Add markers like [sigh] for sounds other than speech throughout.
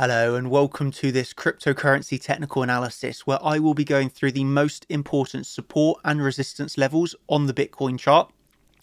Hello and welcome to this cryptocurrency technical analysis where I will be going through the most important support and resistance levels on the Bitcoin chart.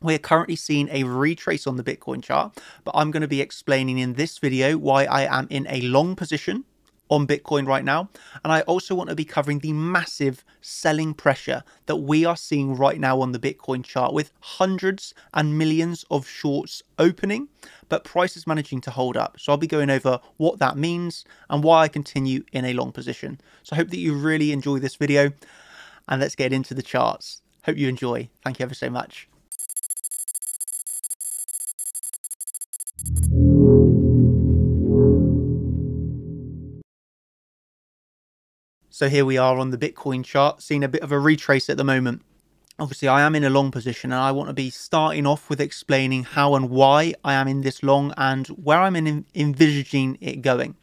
We're currently seeing a retrace on the Bitcoin chart, but I'm going to be explaining in this video why I am in a long position on Bitcoin right now. And I also want to be covering the massive selling pressure that we are seeing right now on the Bitcoin chart with hundreds and millions of shorts opening, but prices managing to hold up. So I'll be going over what that means and why I continue in a long position. So I hope that you really enjoy this video and let's get into the charts. Hope you enjoy. Thank you ever so much. So here we are on the Bitcoin chart, seeing a bit of a retrace at the moment. Obviously, I am in a long position and I want to be starting off with explaining how and why I am in this long and where I'm in envisaging it going.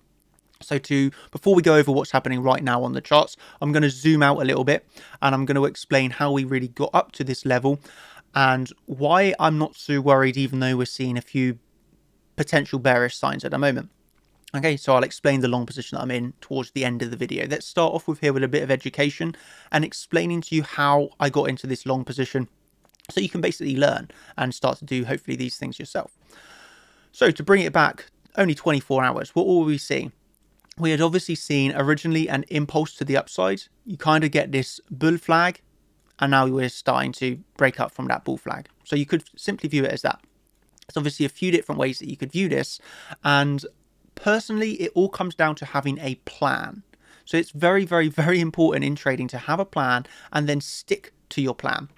So to before we go over what's happening right now on the charts, I'm going to zoom out a little bit and I'm going to explain how we really got up to this level and why I'm not so worried even though we're seeing a few potential bearish signs at the moment. Okay, so I'll explain the long position that I'm in towards the end of the video. Let's start off with here with a bit of education and explaining to you how I got into this long position so you can basically learn and start to do hopefully these things yourself. So to bring it back only 24 hours, what were we seeing? We had obviously seen originally an impulse to the upside. You kind of get this bull flag and now we're starting to break up from that bull flag. So you could simply view it as that. There's obviously a few different ways that you could view this and Personally, it all comes down to having a plan. So it's very, very, very important in trading to have a plan and then stick to your plan.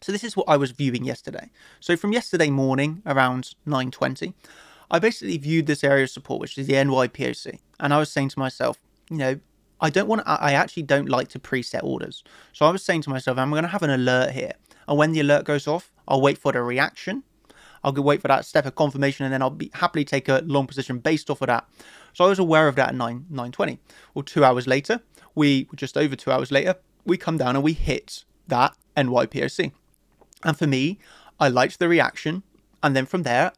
So this is what I was viewing yesterday. So from yesterday morning around 9.20, I basically viewed this area of support, which is the NYPOC. And I was saying to myself, you know, I don't want to, I actually don't like to preset orders. So I was saying to myself, I'm going to have an alert here. And when the alert goes off, I'll wait for the reaction I'll go wait for that step of confirmation and then I'll be happily take a long position based off of that. So I was aware of that at 9 9:20. Well, two hours later, we just over two hours later, we come down and we hit that NYPOC. And for me, I liked the reaction, and then from there,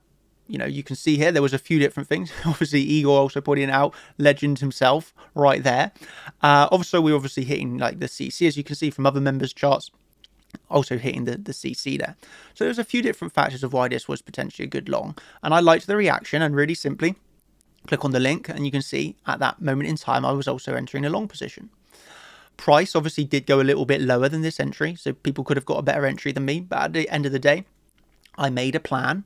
you know, you can see here there was a few different things. [laughs] obviously, Igor also putting out Legend himself right there. Uh, also, we're obviously hitting like the CC as you can see from other members' charts also hitting the, the CC there. So there's a few different factors of why this was potentially a good long. And I liked the reaction and really simply click on the link and you can see at that moment in time I was also entering a long position. Price obviously did go a little bit lower than this entry, so people could have got a better entry than me. But at the end of the day, I made a plan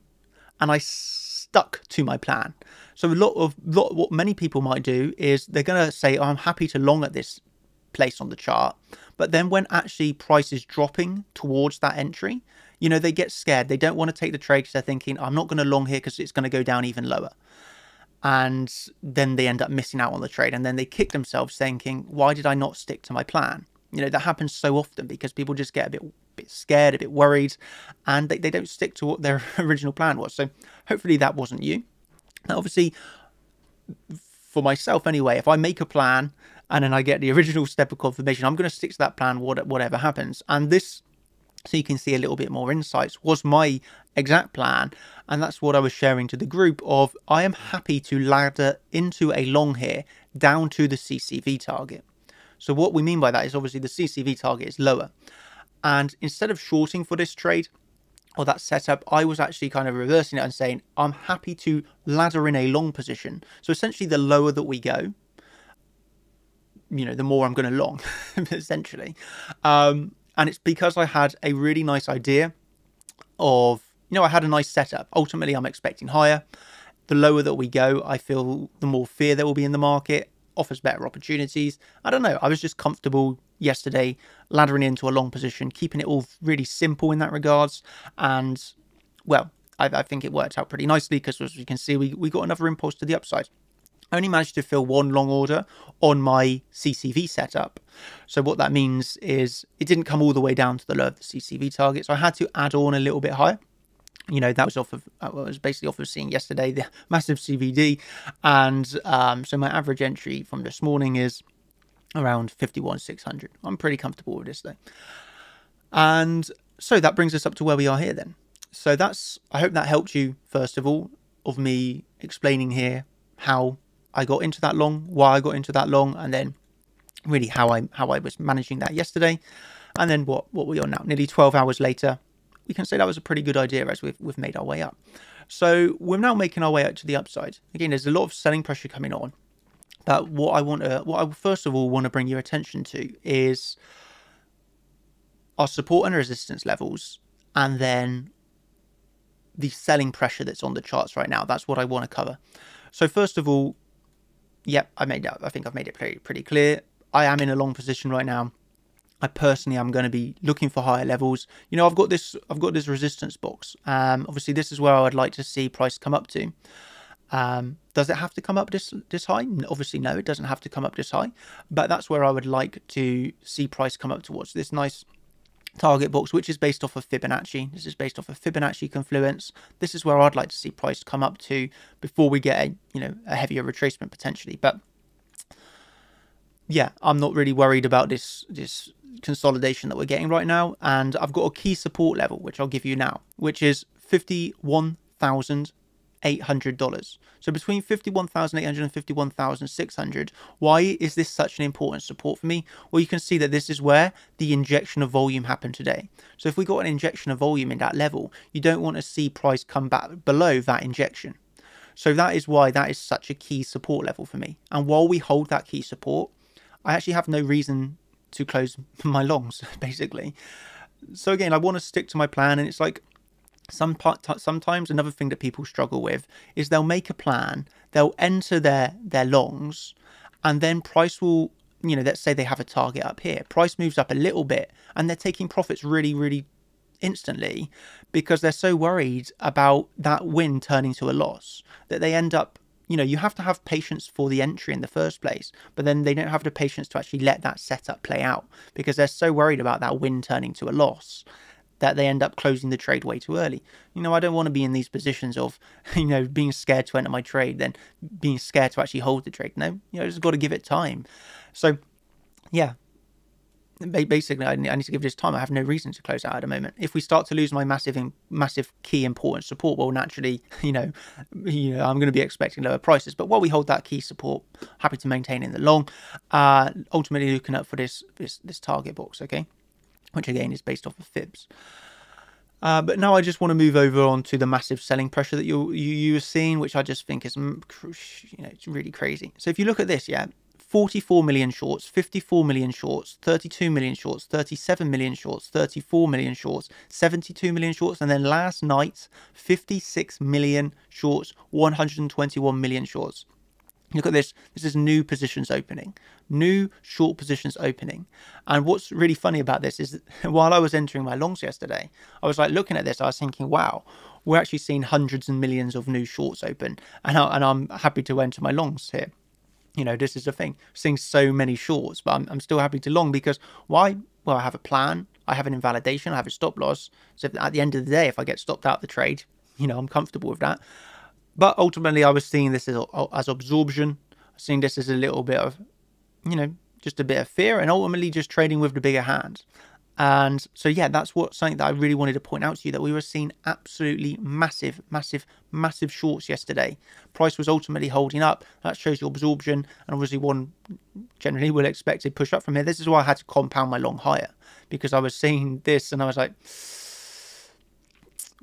and I stuck to my plan. So a lot of lot, what many people might do is they're going to say, oh, I'm happy to long at this place on the chart. But then when actually price is dropping towards that entry, you know, they get scared. They don't want to take the trade because they're thinking, I'm not going to long here because it's going to go down even lower. And then they end up missing out on the trade. And then they kick themselves thinking, why did I not stick to my plan? You know, that happens so often because people just get a bit, bit scared, a bit worried, and they, they don't stick to what their [laughs] original plan was. So hopefully that wasn't you. Now, obviously, for myself anyway, if I make a plan and then I get the original step of confirmation. I'm going to stick to that plan, whatever happens. And this, so you can see a little bit more insights, was my exact plan. And that's what I was sharing to the group of I am happy to ladder into a long here down to the CCV target. So what we mean by that is obviously the CCV target is lower. And instead of shorting for this trade, or that setup, I was actually kind of reversing it and saying, I'm happy to ladder in a long position. So essentially the lower that we go, you know, the more I'm going to long, [laughs] essentially. Um, and it's because I had a really nice idea of, you know, I had a nice setup. Ultimately, I'm expecting higher. The lower that we go, I feel the more fear there will be in the market, offers better opportunities. I don't know. I was just comfortable yesterday, laddering into a long position, keeping it all really simple in that regards. And, well, I, I think it worked out pretty nicely because, as you can see, we, we got another impulse to the upside. I only managed to fill one long order on my CCV setup. So what that means is it didn't come all the way down to the low of the CCV target. So I had to add on a little bit higher. You know, that was off of, I was basically off of seeing yesterday the [laughs] massive CVD. And um, so my average entry from this morning is around 51,600. I'm pretty comfortable with this though. And so that brings us up to where we are here then. So that's, I hope that helped you, first of all, of me explaining here how I got into that long, why I got into that long, and then really how I how I was managing that yesterday. And then what what we're now, nearly 12 hours later, we can say that was a pretty good idea as we've we've made our way up. So we're now making our way up to the upside. Again, there's a lot of selling pressure coming on. But what I want to what I first of all want to bring your attention to is our support and resistance levels and then the selling pressure that's on the charts right now. That's what I want to cover. So first of all, yep, I made that. I think I've made it pretty pretty clear. I am in a long position right now. I personally am going to be looking for higher levels. You know, I've got this I've got this resistance box. Um, obviously, this is where I would like to see price come up to. Um, does it have to come up this this high? Obviously, no, it doesn't have to come up this high. But that's where I would like to see price come up towards this nice target box, which is based off of Fibonacci. This is based off of Fibonacci confluence. This is where I'd like to see price come up to before we get a you know a heavier retracement potentially. But yeah, I'm not really worried about this this consolidation that we're getting right now. And I've got a key support level, which I'll give you now, which is $51,800. So between 51,800 and 51,600. Why is this such an important support for me? Well, you can see that this is where the injection of volume happened today. So if we got an injection of volume in that level, you don't want to see price come back below that injection. So that is why that is such a key support level for me. And while we hold that key support, I actually have no reason to close [laughs] my longs, [laughs] basically. So again, I want to stick to my plan, and it's like some part, sometimes another thing that people struggle with is they'll make a plan, they'll enter their their longs, and then price will, you know, let's say they have a target up here, price moves up a little bit, and they're taking profits really, really instantly because they're so worried about that win turning to a loss that they end up you know, you have to have patience for the entry in the first place, but then they don't have the patience to actually let that setup play out because they're so worried about that win turning to a loss that they end up closing the trade way too early. You know, I don't want to be in these positions of, [laughs] you know, being scared to enter my trade, then being scared to actually hold the trade. No, you know, I just got to give it time. So, yeah, basically I need to give this time. I have no reason to close out at the moment. If we start to lose my massive, massive key important support, well, naturally, [laughs] you know, you know, I'm going to be expecting lower prices. But while we hold that key support, happy to maintain in the long. Uh, ultimately, looking up for this this this target box, okay, which again is based off of fibs. Uh, but now I just want to move over on to the massive selling pressure that you you you are seeing, which I just think is you know it's really crazy. So if you look at this, yeah, 44 million shorts, 54 million shorts, 32 million shorts, 37 million shorts, 34 million shorts, 72 million shorts, and then last night, 56 million shorts, 121 million shorts. Look at this. This is new positions opening, new short positions opening. And what's really funny about this is [laughs] while I was entering my longs yesterday, I was like looking at this, I was thinking, wow, we're actually seeing hundreds and millions of new shorts open. And, I, and I'm happy to enter my longs here you know, this is the thing. seeing so many shorts, but I'm, I'm still happy to long because why? Well, I have a plan. I have an invalidation. I have a stop loss. So at the end of the day, if I get stopped out the trade, you know, I'm comfortable with that. But ultimately, I was seeing this as, as absorption. Seeing this as a little bit of, you know, just a bit of fear, and ultimately just trading with the bigger hands. And so, yeah, that's what something that I really wanted to point out to you that we were seeing absolutely massive, massive, massive shorts yesterday. Price was ultimately holding up. That shows your absorption, and obviously, one generally will expect to push up from here. This is why I had to compound my long higher because I was seeing this and I was like,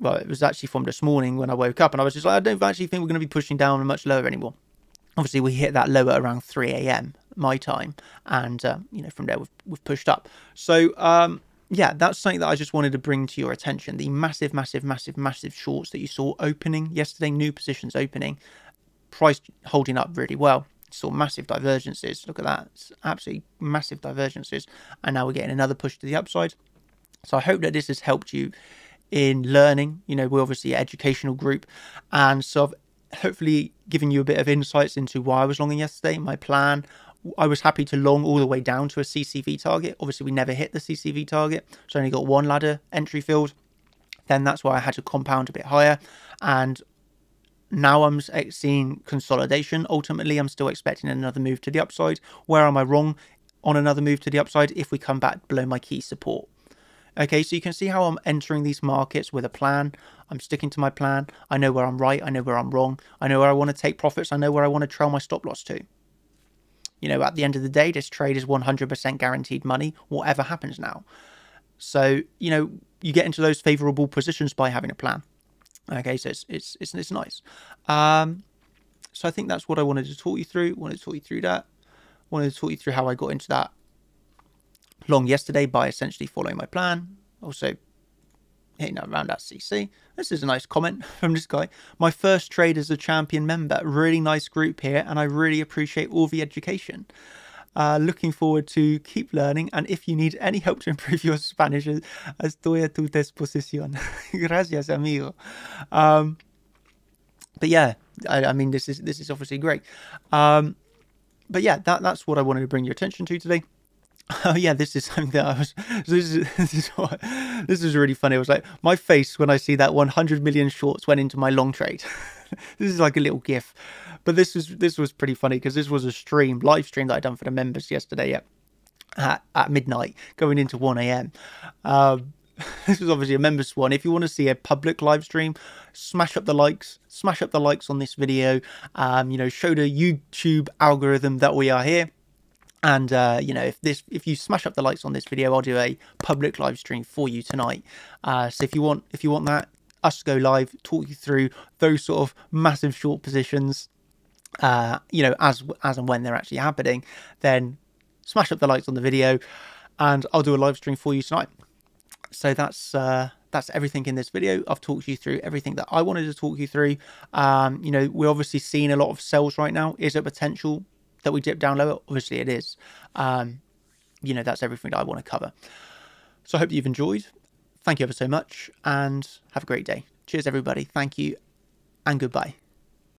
well, it was actually from this morning when I woke up, and I was just like, I don't actually think we're going to be pushing down much lower anymore. Obviously, we hit that lower around 3 a.m. my time, and uh, you know from there we've, we've pushed up. So um, yeah, that's something that I just wanted to bring to your attention. The massive, massive, massive, massive shorts that you saw opening yesterday, new positions opening, price holding up really well. Saw massive divergences. Look at that. It's absolutely massive divergences. And now we're getting another push to the upside. So I hope that this has helped you in learning. You know, we're obviously an educational group. And so I've hopefully given you a bit of insights into why I was longing yesterday, my plan, I was happy to long all the way down to a CCV target. Obviously, we never hit the CCV target, so I only got one ladder entry filled. Then that's why I had to compound a bit higher. And now I'm seeing consolidation. Ultimately, I'm still expecting another move to the upside. Where am I wrong on another move to the upside? If we come back below my key support. Okay, so you can see how I'm entering these markets with a plan. I'm sticking to my plan. I know where I'm right. I know where I'm wrong. I know where I want to take profits. I know where I want to trail my stop loss to. You know, at the end of the day, this trade is 100% guaranteed money, whatever happens now. So, you know, you get into those favorable positions by having a plan. Okay, so it's it's it's, it's nice. Um, so I think that's what I wanted to talk you through. Wanted to talk you through that. Wanted to talk you through how I got into that long yesterday by essentially following my plan. Also hitting around that CC. This is a nice comment [laughs] from this guy. My first trade as a champion member. Really nice group here, and I really appreciate all the education. Uh, looking forward to keep learning, and if you need any help to improve your Spanish, estoy a tu disposición. [laughs] Gracias, amigo. Um, but yeah, I, I, mean, this is this is obviously great. Um, but yeah, that that's what I wanted to bring your attention to today. [laughs] Oh yeah, this is something that I was. This is [laughs] this is what this is really funny. It was like my face when I see that 100 million shorts went into my long trade. [laughs] this is like a little gif, but this was this was pretty funny because this was a stream, live stream that I done for the members yesterday at at, at midnight, going into 1 a.m. Um, this was obviously a members one. If you want to see a public live stream, smash up the likes, smash up the likes on this video. Um, you know, show the YouTube algorithm that we are here and uh, you know, if this, if you smash up the likes on this video, I'll do a public live stream for you tonight. Uh, so if you want, if you want that, us to go live, talk you through those sort of massive short positions, uh, you know, as as and when they're actually happening, then smash up the likes on the video, and I'll do a live stream for you tonight. So that's uh, that's everything in this video. I've talked you through everything that I wanted to talk you through. Um, you know, we're obviously seeing a lot of sales right now. Is it potential that we dip down lower? Obviously, it is. Um, you know, that's everything that I want to cover. So I hope you've enjoyed. Thank you ever so much and have a great day. Cheers, everybody. Thank you and goodbye.